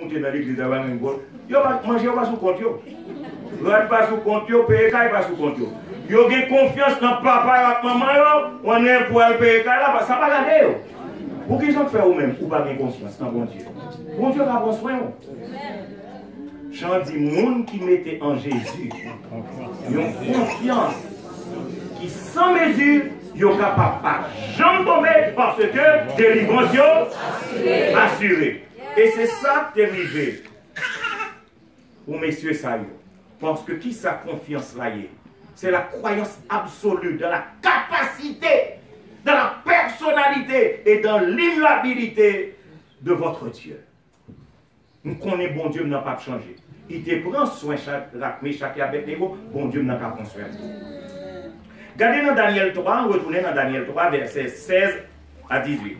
monter dans l'église avant un bol. Yo va manger pas sous compte yo. Rad pas sous compte yo, payer caille pas sous compte yo. Yo gen confiance dans papa et maman yo, on est pour aller payer caille là, ça pas garder yo. Pour qui j'en fais ou même ou pas bien confiance dans bon Dieu? Bon Dieu va prendre soin. J'en dis monde qui mettait en Jésus. Ont confiance qui sans mesure yo capable pas jamais tomber parce que délivrance yo assurée. Et c'est ça qui est arrivé. Pour messieurs ça. Parce que qui sa confiance là? C'est la croyance absolue dans la capacité, dans la personnalité et dans l'immuabilité de votre Dieu. Nous connaissons bon Dieu, n'a pas changé. Il te prend soin chaque mais chaque avec bon Dieu n'a pas prendre soin. Regardez dans Daniel 3, retournez dans Daniel 3, versets 16 à 18.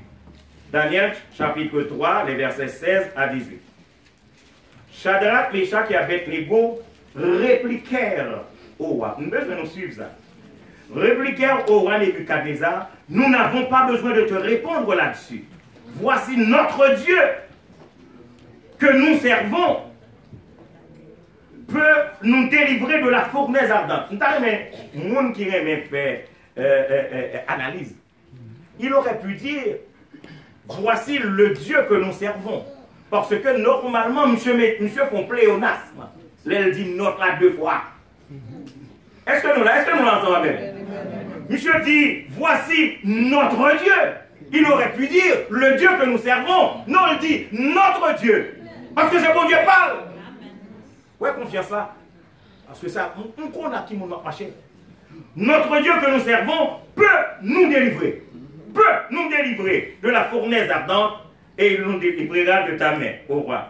Daniel chapitre 3, les versets 16 à 18. Shadrach, Meshach et Abednego répliquèrent au roi. Nous devons nous suivre ça. Répliquèrent au roi Nebuchadnezzar, nous n'avons pas besoin de te répondre là-dessus. Voici notre Dieu que nous servons peut nous délivrer de la fournaise ardente. Nous avons monde qui aime faire euh, euh, euh, analyse. Il aurait pu dire voici le Dieu que nous servons. Parce que normalement, monsieur, monsieur font pléonasme. Là, dit notre là deux fois. Est-ce que nous est-ce l'entendons avec Monsieur dit voici notre Dieu. Il aurait pu dire le Dieu que nous servons. Non, il dit notre Dieu. Parce que c'est bon Dieu parle. Ouais, confiance là. Parce que ça, on connaît qui nous marché. Notre Dieu que nous servons peut nous délivrer. Peut nous délivrer de la fournaise ardente et il nous délivrera de ta main, au roi.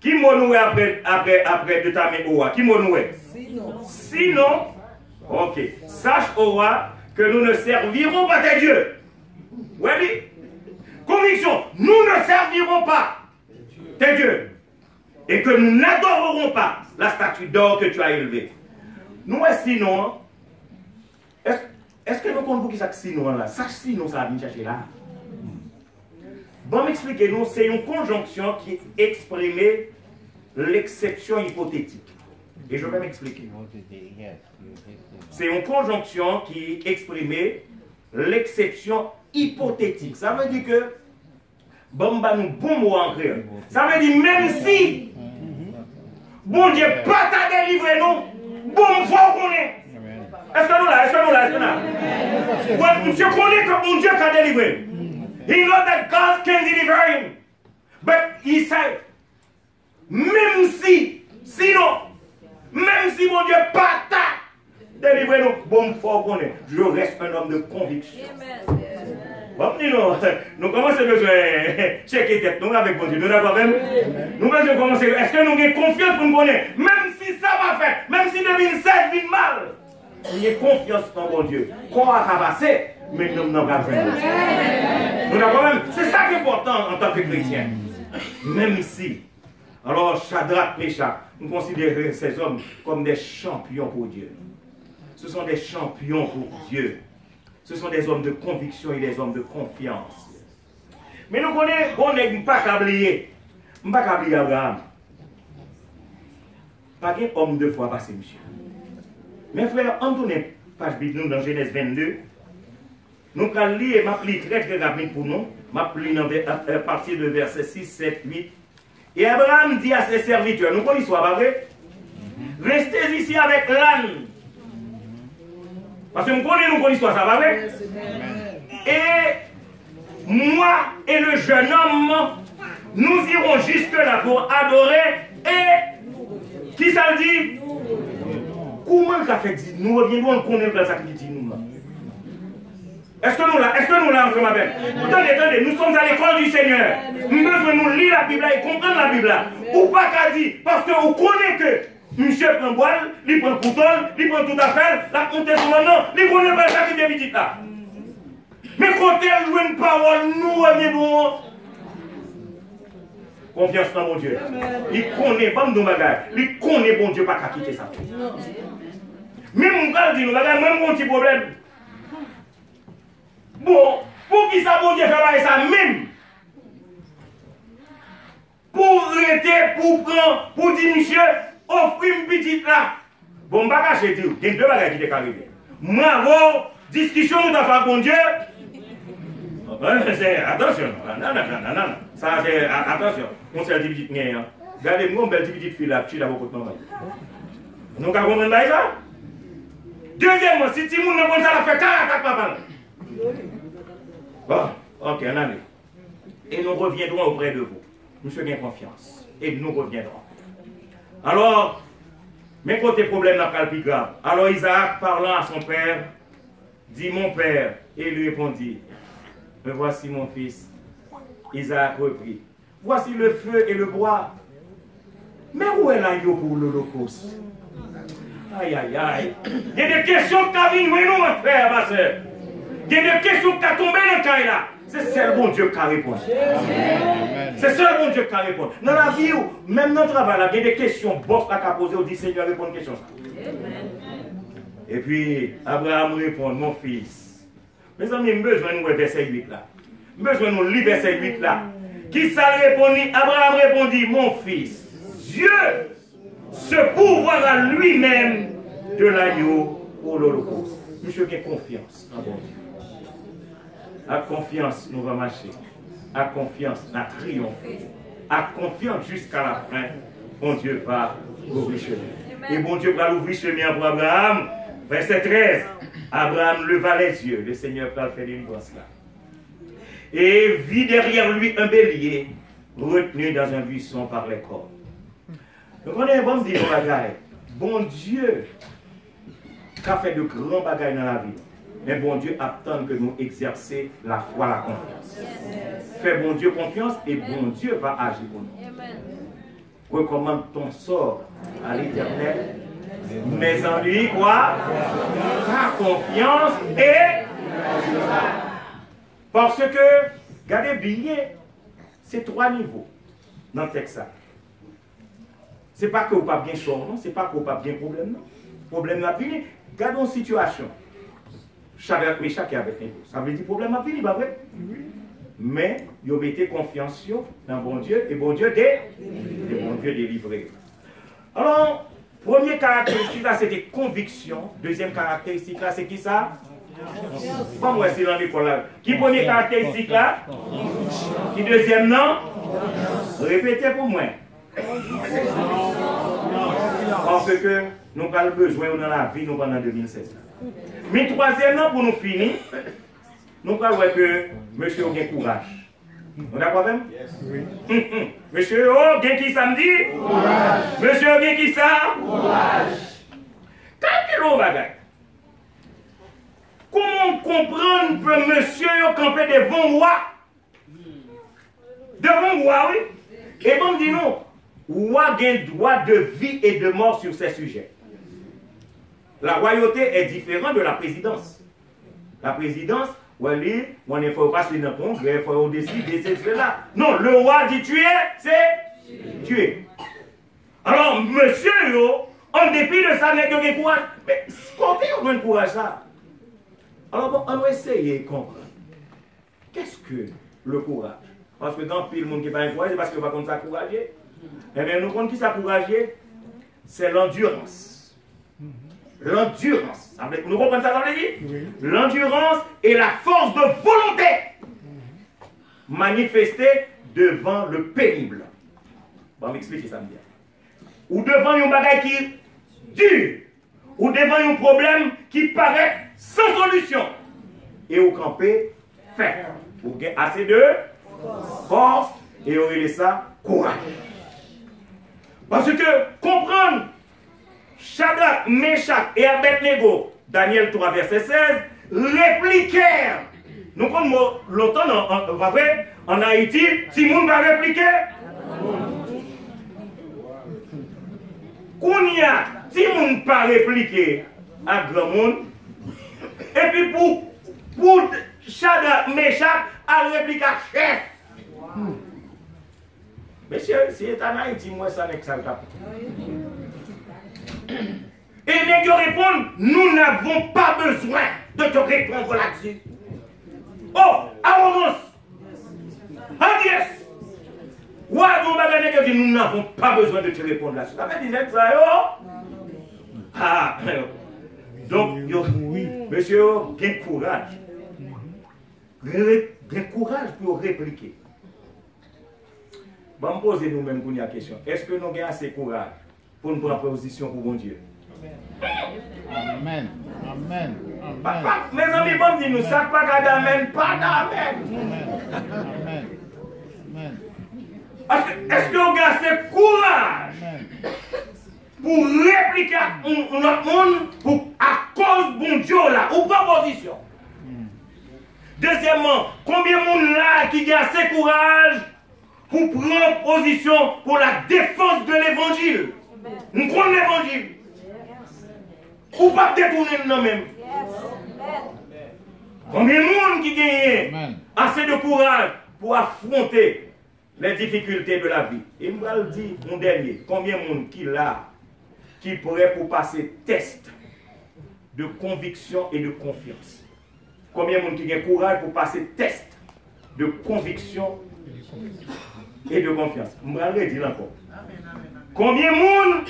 Qui m'a après, après, après de ta main, au roi? Qui m'a Sinon. Sinon, ok. Sache, au roi, que nous ne servirons pas tes dieux. Oui, Conviction, nous ne servirons pas tes dieux et que nous n'adorerons pas la statue d'or que tu as élevée. Nous, sinon, est-ce que nous comptons qui ça sinon là? Ça sinon, ça vient chercher là. Bon, m'expliquez nous, c'est une conjonction qui exprime l'exception hypothétique. Et je vais m'expliquer. C'est une conjonction qui exprime l'exception hypothétique. Ça veut dire que, bon, bah, nous, bon mot en créole. Ça veut dire même si Bon Dieu, pas t'a délivré nous. Bon, faut qu'on est. Est-ce que nous là? Est-ce que nous là? Est-ce que nous là? Well, connaît que mon Dieu can deliver. He knows that God can deliver him. But he said, même si, sinon, même si mon Dieu partage, délivrer nous, bon fort qu'on est, je reste un homme de conviction. Bon, nous, nous commençons besoin checker tête, nous avec bon Dieu, nous d'accord même. Nous besoin commencer, est-ce que nous avons confiance pour nous connaître, même si ça va faire, même si 2016 vit mal. Avons confiance en bon Dieu. Quoi a passé, mais nous n'avons pas Nous même? C'est ça qui est important en tant que chrétien. Même si. Alors, Shadrach, Meshach, nous considérons ces hommes comme des champions pour Dieu. Ce sont des champions pour Dieu. Ce sont des hommes de conviction et des hommes de confiance. Mais nous connaissons, pas oublier. On pas oublier Abraham. Pas qu'un homme de foi passé, monsieur. Mes frères, on tourne page nous dans Genèse 22. Nous allons lire, m'a très très rapide pour nous. M'a à partir de verset 6, 7, 8. Et Abraham dit à ses serviteurs, nous connaissons l'histoire, pas vrai? Restez ici avec l'âne parce que nous connaissons nous l'histoire, ça va vrai? Et moi et le jeune homme, nous irons jusque-là pour adorer et qui ça le dit? Comment ça fait dit Nous reviendrons, on connaît le sacrifice nous Est-ce que nous là Est-ce que nous là ensemble avec Attendez, attendez, nous sommes à l'école du Seigneur. Nous devons nous lire la Bible et comprendre la Bible. Ou pas qu'à dire, parce que vous connaissez que Monsieur prend boile, il prend couteau, il prend tout affaire, la compte sur maintenant, il connaît pas ça qui est là. Mais quand elle joue une parole, nous, nous. Confiance dans mon Dieu. Il connaît pas nos bagages. Il connaît bon Dieu pas qu'à quitter ça. Mè moun kal di nou bagay, mè moun ti problem. Bon, pou ki sa bon diye fè bagay sa mèm. Pou rete, pou pran, pou di misye, ofri mpitit la. Bon baka chè di ou, gen dè bagay ki de karibe. Mwa vò, diskisyon nou ta fè bon diye. Atensyon, nan nan nan nan. Sa se, atensyon, moun se di pitit nye. Gade moun bel di pitit fi la, pchi la vò kote nan bagay. Nou ka kompren bagay sa? Deuxièmement, si tu ne pas ça, la fait 44 papa. Bon, ok, on a Et nous reviendrons auprès de vous. Nous bien confiance. Et nous reviendrons. Alors, mais côté problème n'a pas le plus grave. Alors Isaac, parlant à son père, dit Mon père, et lui répondit Me voici mon fils. Isaac reprit Voici le feu et le bois. Mais où est l'agneau pour l'Holocauste? Aïe, aïe, aïe. Il y a des questions qui ont nous, mon frère, ma soeur. Il y a des questions qui ont tombé dans le cas là. C'est seul bon Dieu qui répond. C'est seul bon Dieu qui répond. Dans la vie, même dans le travail, il y a des questions, boss qui a posé, on dit Seigneur, répond à une question. Et puis, Abraham répond, mon fils. Mes amis, j'ai besoin de nous verset 8 là. J'ai besoin de nous lire verset 8 là. Qui ça répondit? Abraham répondit, mon fils, Dieu se pourvoira lui-même de l'agneau pour l'Holocauste. Monsieur, j'ai confiance en bon Dieu. À confiance, nous allons marcher. À confiance, nous allons triompher. À confiance jusqu'à la fin, bon Dieu va ouvrir chemin. Et bon Dieu va ouvrir chemin pour Abraham. Verset 13. Abraham leva les yeux. Le Seigneur va faire délivrance là. Et vit derrière lui un bélier retenu dans un buisson par les corps. Donc on est bon dire Bon Dieu qui a fait de grands bagailles dans la vie. Mais bon Dieu attend que nous exercer la foi, la confiance. Fais bon Dieu confiance et bon Dieu va agir pour nous. Recommande ton sort à l'éternel. Mais en lui, quoi? Ta confiance et. Parce que, regardez bien, c'est trois niveaux dans le texte. Ce n'est pas que vous pas bien sort, non? Ce n'est pas que vous pas bien problème, non? Problème n'a fini. Gardons situation. Chaque, mais chaque avec Ça veut dire problème a fini, pas vrai? Mais, vous mettez confiance dans bon Dieu et bon Dieu dé, et bon Dieu délivré. Alors, première caractéristique là, c'était conviction. Deuxième caractéristique là, c'est qui ça? Pas moi, c'est dans l'école là. Qui première caractéristique là? Qui deuxième non? Répétez pour moi. Parce que nous avons besoin dans la vie nous pendant 2016. Mais troisièmement, pour nous finir, nous avons que monsieur a courage. On d'accord même? Monsieur, oh, bien qui samedi? Courage. Monsieur, bien qui ça? Courage. Quand l'on va Comment comprendre que monsieur a campé devant moi? Devant moi, oui. Et bon, dis nous, roi un droit de vie et de mort sur ces sujets? La royauté est différente de la présidence. La présidence, on ne faut pas se dans le congrès, faut décider, c'est cela. Non, le roi dit tuer, c'est tuer. Alors, monsieur, en dépit de ça, il a courage. Mais comment on a courage ça Alors, bon, on va essayer de comprendre. Qu'est-ce que le courage? Parce que dans le monde qui n'est pas courage, c'est parce que va comme ça courager. Eh bien, nous comprenons qui s'encourager, c'est l'endurance. L'endurance. Nous comprenons ça, ça veut dire? L'endurance et la force de volonté manifestée devant le pénible. Bon, m'expliquer ça, bien. Ou devant un bagage qui dur. Ou devant un problème qui paraît sans solution. Et au camper, fait. Vous avez assez de force et vous avez ça courage. Parce que comprendre Shadrach, Meshach et Abednego, Daniel 3, verset 16, répliquèrent. Nous, comme longtemps, en, en, Haïti, si le monde va répliquer, qu'on y a, si le monde pas répliquer à grand monde, et puis pour, pour Shadrach, Meshach, à répliquer à chef. Monsieur, si c'est en Haïti, moi, ça n'est que ça. Et les répondent, nous n'avons pas besoin de te répondre là-dessus. Oh, avance. Adiès. Ouah, ton bagage nègres dit nous n'avons pas besoin de te répondre là. Ça veut dire ça yo. Ah, donc, yo, monsieur, bien courage. Bien courage pour répliquer. Ban pose nou men koun ya kesyon. Eske nou gen ase kouraj pou nou pran pozisyon pou bon Diyo? Amen. Amen. Mè zan mi bon di nou sak pa gada men, pa da men. Amen. Amen. Eske nou gen ase kouraj pou replike ou not moun pou akos bon Diyo la ou pran pozisyon? Hmm. Dezyèman, konbyen moun la ki gen ase kouraj pour prendre position pour la défense de l'évangile? Nous connaissons l'évangile. Ou pas détourner nous-mêmes. Combien de monde qui gagne assez de courage pour affronter les difficultés de la vie? Et je vais dire, mon dernier, combien de monde qui l'a, qui pourrait pour passer test de conviction et de confiance? Combien de monde qui a courage pour passer test de conviction et de confiance? Je vais le dire encore. Combien de monde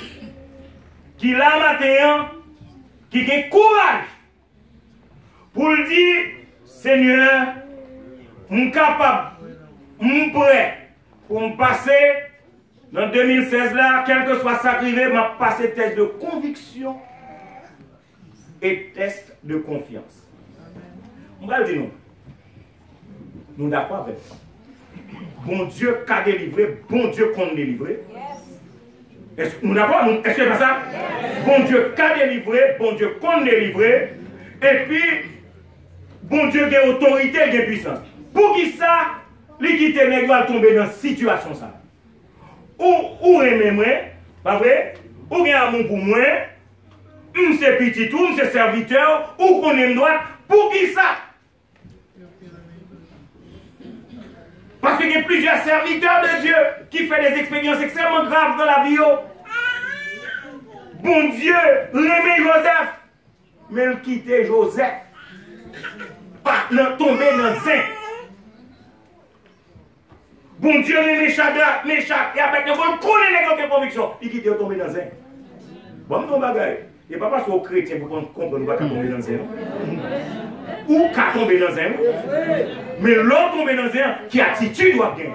qui l'a matin, qui a courage pour dire, Seigneur, je suis capable, je suis prêt pour me passer dans 2016 là, quel que soit ça arrivé, m'a passé test de conviction et test de confiance. On va le dire nous. Nous d'accord avec ça. Bon Dieu qu'a délivré, bon Dieu qu'on délivré. Est-ce que nous Est-ce que c'est pas ça? Bon Dieu qu'a délivré, bon Dieu qu'on délivré. Et puis, bon Dieu a autorité et puissance. Pour qui ça? Nègre va tomber dans cette situation ça. Ou ou moi, pas vrai? Ou bien amour pour moi, ou c'est petit ou c'est serviteur, ou qu'on aime droit, pour qui ça? Parce qu'il y a plusieurs serviteurs de Dieu qui font des expériences extrêmement graves dans la vie. Bon Dieu, l'aimait Joseph, mais il quittait Joseph. Pas tomber dans le Bon Dieu, mais méchant, méchant, et le bon connaît les convictions, il quitte tomber dans un. Bon, mon bagage, et pas parce qu'on chrétien pour comprendre pas tomber dans un. Ou qu'à tomber dans un. Mais l'autre tomber dans un, qui attitude doit bien.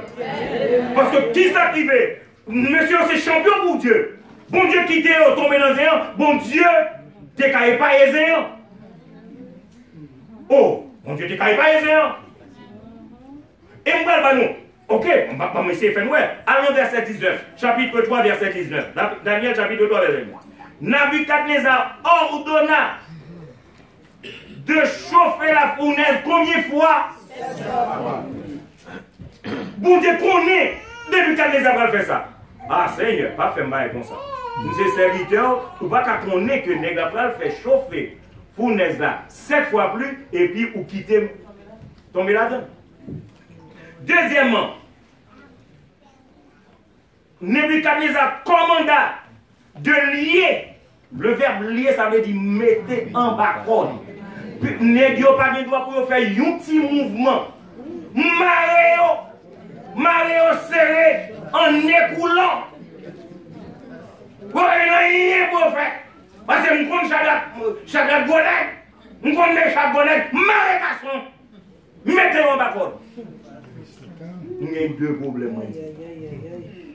Parce que qui s'active Monsieur, c'est champion pour Dieu. Bon Dieu quitte tomber dans un, bon Dieu, t'es pas aisé. Oh, bon Dieu, t'es pas aisé. Et on va nous. Ok, on va pas essayer de faire. Allons verset 19. Chapitre 3, verset 19. Daniel, chapitre 3, verset 19. Nabucodonosor ordonna de chauffer la fournaise combien de fois? Bon Dieu connaît. Nabucodonosor va faire ça? Ah Seigneur, pas faire mal comme ça. Nous sommes serviteurs, ou pas qu'on est que va faire chauffer fournaise là sept fois plus et puis ou quitter tomber là-dedans. Deuxièmement, Nebuchadnezzar commanda de lier. Le verbe lier, ça veut dire mettre en bas corde. nèg yo pa gen droit pour faire un petit mouvement. Maréo, maréo serré en écoulant. Vous rien pour faire. Parce que nous connaissons chaque bonnet. Nous connaissons chaque bonnet. Maré garçon. Mettez-moi bas Nous avons deux problèmes.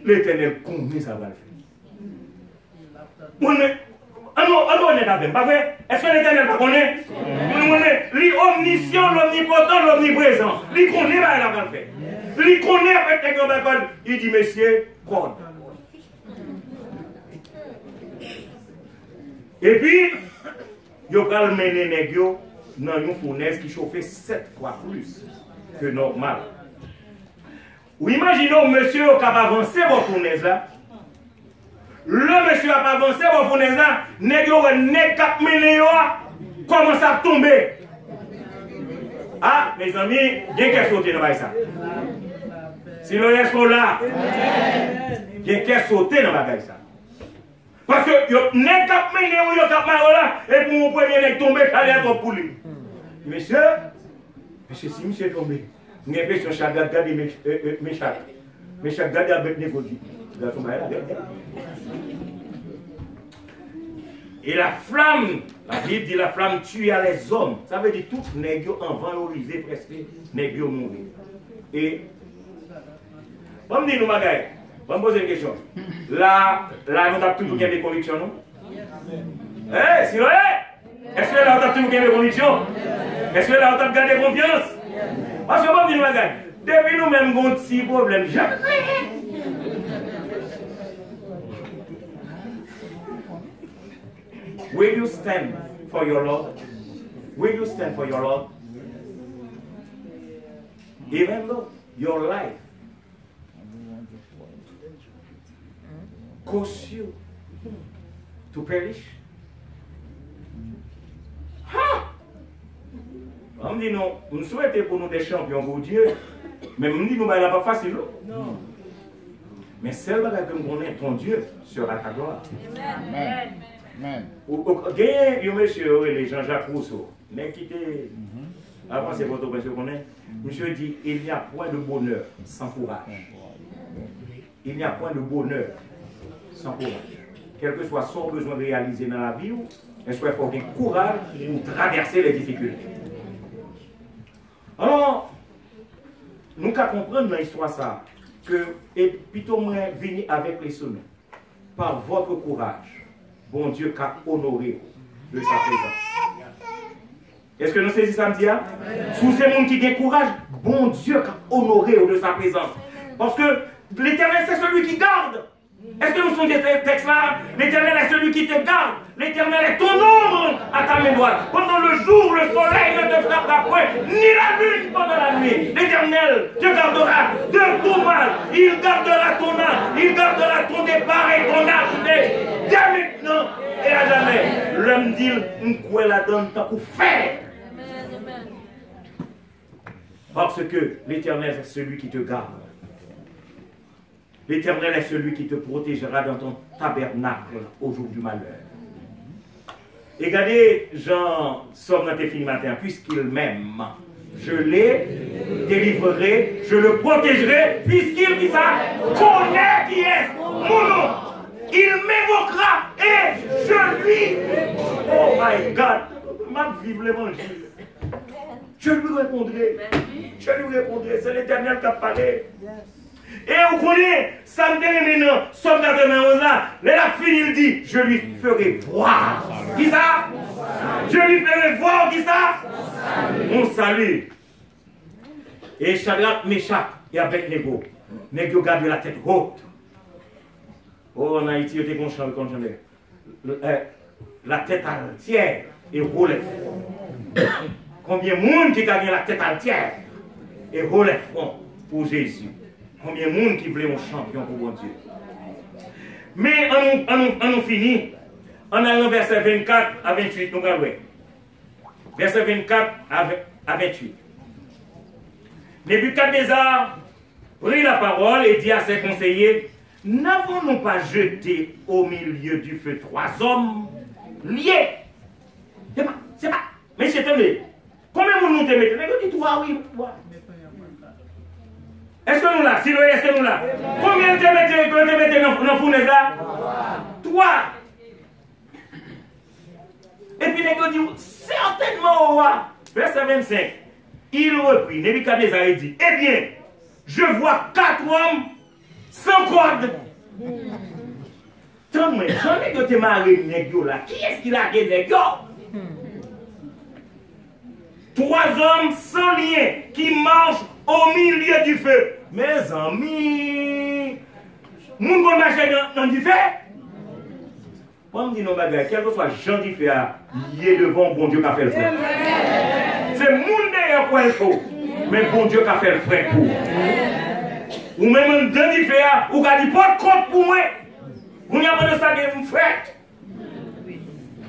L'éternel connaît ça va le faire. Alors, on est avec, pas vrai? Est-ce que l'éternel pas connaît? On est l'omniscient, l'omnipotent, l'omniprésent. Il connaît pas la faire. Il connaît avec les grands Il dit, messieurs, corde. Et puis, il va mener les dans une fournaise qui chauffait sept fois plus que normal. Ou imaginons monsieur qui a avancé vos fournaise là. Le monsieur a avancé vos fournaise là, négro ne cap commence à tomber. Ah, mes amis, il y a qu'à sauter dans ça. Si le reste là, il y a qu'à sauter dans ça. Parce que yo ne cap mené yo là, et pour mon premier nèg tomber, allez à pour lui. Monsieur, monsieur, si monsieur tombé, chaque gars avec Nego dit, garçon, bah, là, Et la flamme, la Bible dit la flamme tue à les hommes. Ça veut dire tout nègre en valorisé presque, nègre mourir. Et, on me dit nous bagaille. On me poser une question. Là, là, nous avons toujours des convictions, non? Eh, c'est vrai? Est-ce que là, on a toujours des convictions? Est-ce que là, on a gardé confiance? Parce que, on me dit nous bagaille. Depuis nous-mêmes, nous avons un petit problème. Jamais. Will you stand for your Lord? Will you stand for your Lord? Even though your life cause you to perish? Ha! On me dit non, on souhaite pour nous des champions pour Dieu, mais on me dit nous, bah, pas facile. Non? Mais celle que nous connaissons, ton Dieu sera ta gloire. Amen. Amen. Il y a un monsieur, les Jean-Jacques Rousseau, mais qui était. Avant, c'est votre monsieur connaît. Monsieur dit il n'y a point de bonheur sans courage. Il n'y a point de bonheur sans courage. Quel que soit son besoin de réaliser dans la vie, il faut avoir du courage pour traverser les difficultés? Alors, nous qu'à comprendre dans l'histoire ça, que, et plutôt moins venir avec les sommets, par votre courage, bon Dieu qu'a honoré de sa présence. Est-ce que nous saisissons samedi hein? Sous ces gens qui ont bon Dieu qu'a honoré de sa présence. Parce que l'éternel, c'est celui qui garde. Est-ce que nous sommes des textes là? L'éternel est celui qui te garde. L'éternel est ton ombre à ta mémoire. Pendant le jour, le soleil ne te frappera point, ni la lune pendant la nuit. L'éternel te gardera de tout mal. Il gardera ton âme. Il gardera ton départ et ton arrivée. Dès maintenant et à jamais. L'homme dit, on la donne tant pour faire. Parce que l'éternel est celui qui te garde. L'Éternel est celui qui te protégera dans ton tabernacle au jour du malheur. Et regardez, Jean sort dans tes matin, puisqu'il m'aime. Je l'ai délivrerai, je le protégerai, puisqu'il dit ça, connaît qui est mon nom. Il m'évoquera et je lui. Oh my God, ma vive l'évangile. Je lui répondrai. Je lui répondrai. C'est l'éternel qui a parlé. Et vous connaissez, ça me dit maintenant, soldat de là, la fini, il dit, je lui ferai voir. Qui ça? Je lui ferai voir, qui ça? Mon salut. Et Shadrach, Meshach et avec Nego. Nego garde la tête haute. Oh, en Haïti, il était content quand j'en La tête entière et relève. Combien de monde qui gagne la tête entière et relève pour Jésus Combien de monde qui voulait un champion pour Dieu. Mais on nous finit. On a verset 24 à 28. Nous regardons. Verset 24 à 28. Nebuchadnezzar prit la parole et dit à ses conseillers N'avons-nous pas jeté au milieu du feu trois hommes liés? C'est pas, c'est pas. Mais c'est Combien vous nous mettez Mais dit trois, oui. Est-ce que nous là? Si nous est-ce que nous là? Combien de te mettez dans la là? Trois. Et puis, nous dit, certainement, roi, verset 25, il reprit, Nebuchadnezzar dit, eh bien, je vois quatre hommes San kod. Tan mwen, jan neg yo te mare neg yo la. Ki eski la gen neg yo? Troaz om san liyen ki manj au milieu du feu. Mes amis, moun kon mache nan bon, di feu? Pon di nou bagay, kel ko swa jan di feu a, ye devan bon dieu ka fe l frek. Se moun dey apwen kou, men bon dieu ka fe l frek kou. Ou même dans du feu, ou qui a dit pas de compte pour moi. Vous n'avez pas de ça que vous faites.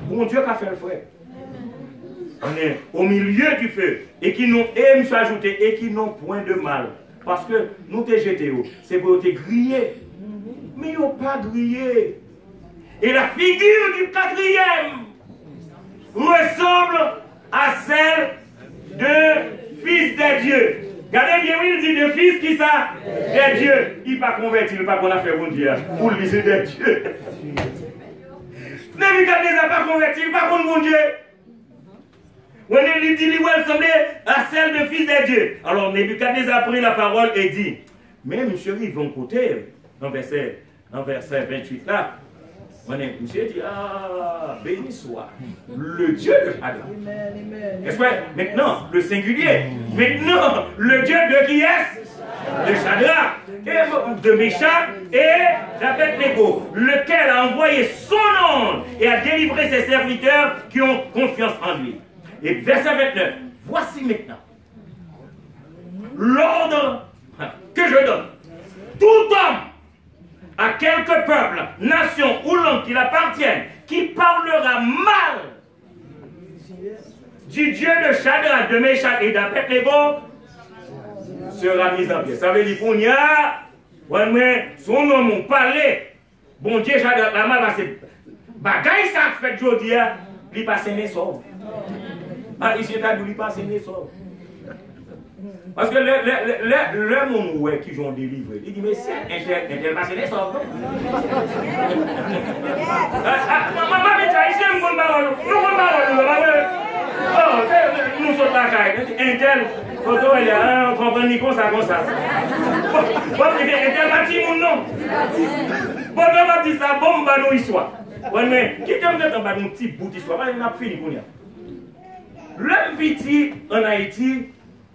Bon Dieu qui a fait le frère? On est au milieu du feu, et qui nous aiment s'ajouter, et qui n'ont point de mal. Parce que nous t'es jeté, c'est pour te griller. Mais ils n'ont pas grillé. Et la figure du quatrième ressemble à celle de fils de Dieu. Regardez bien, il dit de fils qui ça Des dieux. Il pas converti, il pas qu'on a fait bon Dieu. Pour lui, c'est des dieux. Nebuchadnezzar pas converti, il pas qu'on bon Dieu. On il dit, il ressemblait à celle de fils des dieux. Alors Nebuchadnezzar a pris la parole et dit, mais monsieur, ils vont côté, dans verset, dans verset 28 là, monsieur dit, ah, béni soit le Dieu de Shadrach. Est-ce que maintenant, le singulier, maintenant, le Dieu de qui est? De Shadrach, de Meshach et d'Abednego, lequel a envoyé son nom et a délivré ses serviteurs qui ont confiance en lui. Et verset 29, voici maintenant l'ordre que je donne. Tout homme à quelque peuple, nation ou langue qu'il appartienne, qui parlera mal du Dieu de Shadrach, de Meshach et d'Abednego, sera mis en pied. Ça veut dire qu'on y a, son nom, mon palais, bon Dieu, Shadrach, la mal, c'est bagaille ça fait aujourd'hui, il passe les sauve. Ah, ici, il passe les sauve. Parce Paske lè moun wè ki joun delivre, li di mè sè, entel basè lè sòv. Mama mè chay, sè m kon barol, nou kon barol nou, mè. Oh, sè, nou sot la chay, entel, koto elè, an, kompren ni kon sa, kon sa. Bon, entel bati moun nou. Bon, mè bati sa, bon mba nou iswa. Bon mè, ki tem de ton bat nou ti bout iswa, mè nan ap fini koun ya. Lè viti an Haiti,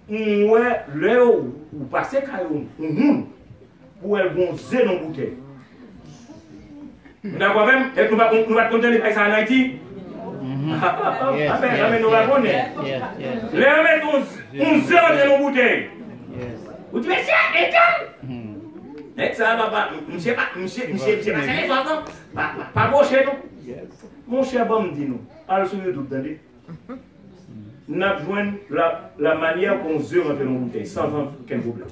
mwen lè ou, ou pase kayon, ou moun, pou el gonze non boute. Mwen akwa mèm, ek nou bat konten li pay sa an Haiti? Ape, amen nou bat konen. Lè mè gonze non boute. Ou di mè siya, etan? Ek sa, mwen se pa, mwen se, mwen se, mwen se, mwen se, mwen se, pa boche nou. Mwen se ba mdi nou, al sou yo dout dande. nous avons la, la manière qu'on se rentrer dans bouteille, sans aucun problème.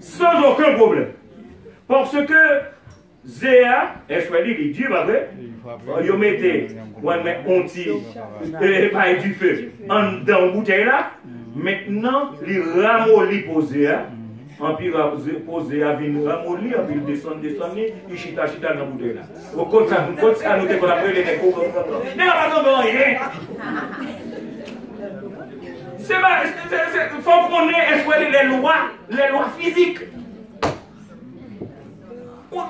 Sans aucun problème. Parce que Zéa, Esweli, il dit, bah vrai, ils mettaient, ouais, mais on tire, et pas du feu, en dans bouteille là, maintenant, il ramollit pour Zéa. En puis, poser à venir ramolli, en puis descendre, descendre, il chita, chita dans la bouteille. Au contraire, nous avons nous qu'on appelle les découvreurs. Mais on va pas rien. C'est faut qu'on ait les lois, les lois physiques.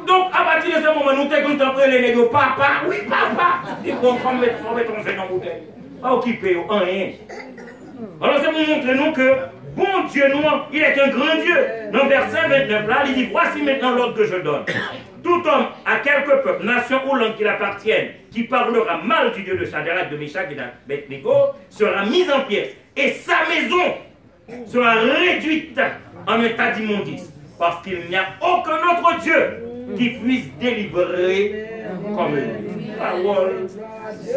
Donc, à partir de ce moment, nous sommes contemporains les négociations. Papa, oui, papa. Il faut mettre ton fait dans la bouteille. Pas occupé, rien. Alors, c'est pour montrer nous que bon Dieu, nous, il est un grand Dieu. Dans verset 29, là, il dit Voici maintenant l'ordre que je donne. Tout homme à quelque peuple, nation ou langue qu'il appartienne, qui parlera mal du Dieu de Shadrach, de Meshach et d'Abednego, sera mis en pièces. Et sa maison sera réduite en état d'immondice. Parce qu'il n'y a aucun autre Dieu qui puisse délivrer comme lui. Parole.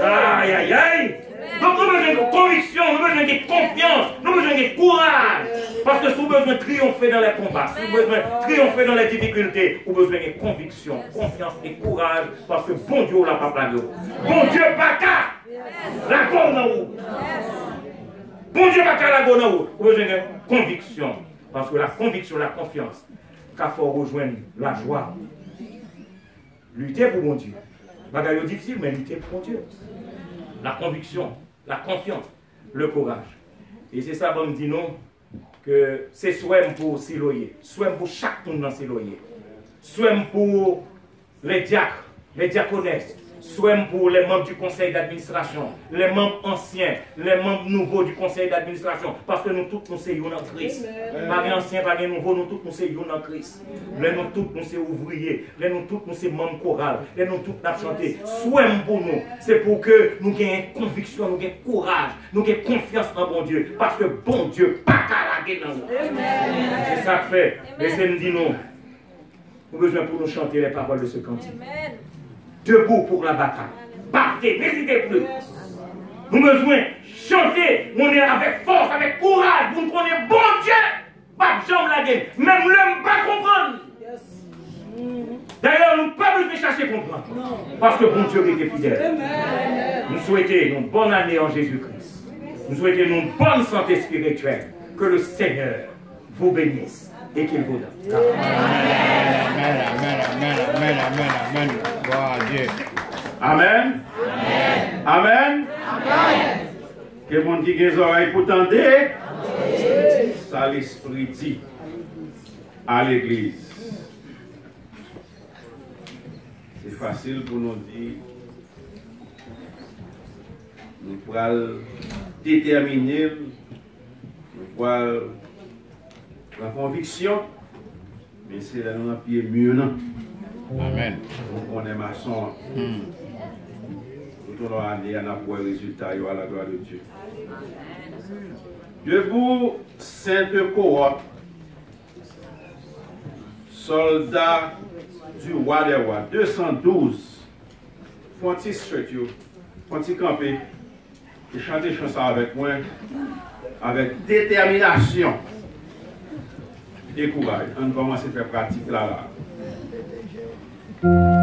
Aïe, aïe, aïe. Donc nous avons besoin de conviction, nous avons besoin de confiance, nous avons besoin de courage. Parce que si vous avez besoin de triompher dans les combats, si vous avez besoin de triompher dans les difficultés, vous avez besoin de conviction, confiance et courage. Parce que bon Dieu l'a pas plané. Bon Dieu qu'à la gomme Bon Dieu qu'à la gomme Vous avez besoin de conviction. Parce que la conviction, la confiance, qu'il faut rejoindre la joie. Lutter pour mon Dieu. C'est difficile, mais lutter pour mon Dieu la conviction, la confiance, le courage. Et c'est ça, bon, dit non, que c'est soit pour Siloyer, soit pour chaque monde dans Siloyer, soit pour les diacres, les diaconesses, soit pour les membres du conseil d'administration, les membres anciens, les membres nouveaux du conseil d'administration, parce que nous tous nous sommes en Christ. Pas les anciens, pas les nouveaux, nous tous nous sommes en Christ. Les nous tous nous sommes ouvriers, les nous tous nous sommes membres chorales, les nous tous nous chanté. Soit pour nous, c'est pour que nous ayons conviction, nous ayons courage, nous ayons confiance en bon Dieu, parce que bon Dieu, pas qu'à la dans nous. C'est ça que fait. Laissez-nous nous. Nous avons besoin pour nous chanter les paroles de ce cantique debout pour la bataille. Partez, n'hésitez plus. Nous besoin chanter, on est avec force, avec courage, vous connaissez bon Dieu. Pas de la gueule. Même l'homme pas comprendre. D'ailleurs, nous ne pas besoin de chercher à comprendre. Parce que bon Dieu était fidèle. Nous souhaitons une bonne année en Jésus-Christ. Nous souhaitons une bonne santé spirituelle. Que le Seigneur vous bénisse et qu'il vous donne. Amen, amen, amen, amen, amen, amen. Dieu. Amen. Amen. Que mon qui a les oreilles pour tendre, ça l'esprit dit à l'église. C'est facile pour nous dire, nous pourrons déterminer, nous pourrons la conviction, mais c'est là nous pied mieux non? Amen. On est maçon. Tout a le résultat, il y aura la gloire de Dieu. Debout, sainte cohorte, soldats du roi des rois, 212, font-ils straight, font-ils camper, et chanter chanson avec moi, avec détermination et courage. On commence à faire pratique là, là.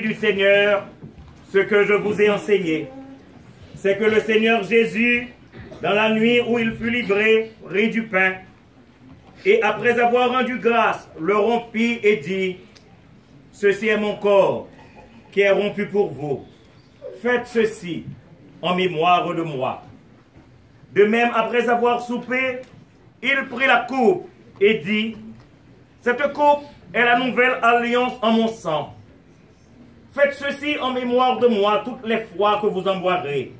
Du Seigneur ce que je vous ai enseigné. C'est que le Seigneur Jésus, dans la nuit où il fut livré, rit du pain. Et après avoir rendu grâce, le rompit et dit, Ceci est mon corps qui est rompu pour vous. Faites ceci en mémoire de moi. De même, après avoir soupé, il prit la coupe et dit, Cette coupe est la nouvelle alliance en mon sang. Faites ceci en mémoire de moi toutes les fois que vous en boirez.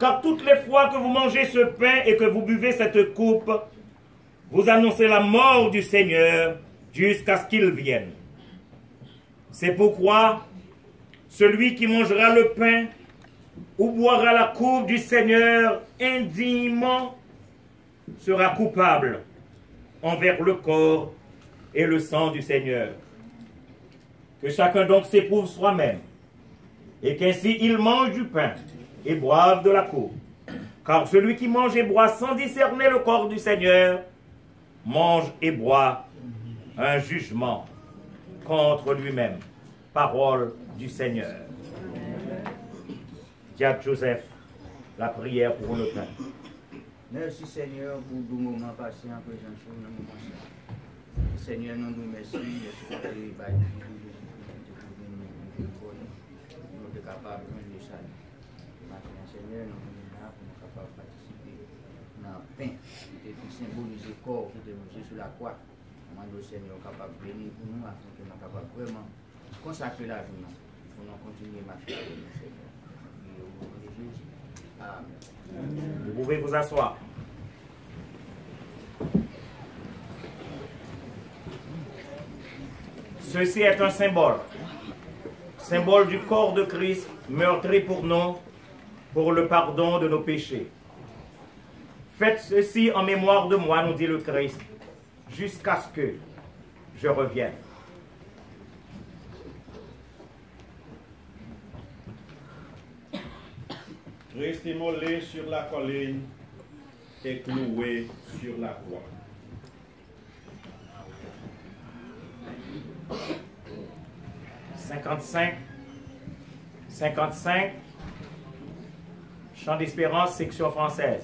Car toutes les fois que vous mangez ce pain et que vous buvez cette coupe, vous annoncez la mort du Seigneur jusqu'à ce qu'il vienne. C'est pourquoi celui qui mangera le pain ou boira la coupe du Seigneur indignement sera coupable envers le corps et le sang du Seigneur. Que chacun donc s'éprouve soi-même, et qu'ainsi il mange du pain et boive de la coupe. Car celui qui mange et boit sans discerner le corps du Seigneur, mange et boit un jugement contre lui-même. Parole du Seigneur. Diable Joseph, la prière pour le pain. Merci Seigneur pour le moment passé en présence de. Seigneur, nous nous merci. Merci pour les bails. Nous sommes capables de ça. Maintenant, Seigneur, nous sommes là pour nous capables de participer dans le pain qui symbolise le corps qui était sur la croix. Demande au Seigneur capable de venir pour nous afin que nous soyons capables vraiment consacrer la vie pour nous continuer à marcher avec nous, Seigneur. De Jésus. Amen. Vous pouvez vous asseoir. Ceci est un symbole. Symbole du corps de Christ meurtri pour nous, pour le pardon de nos péchés. Faites ceci en mémoire de moi, nous dit le Christ, jusqu'à ce que je revienne. Christ immolé sur la colline et cloué sur la croix. Cinquante-cinq. Cinquante-cinq. Chant d'espérance, section française.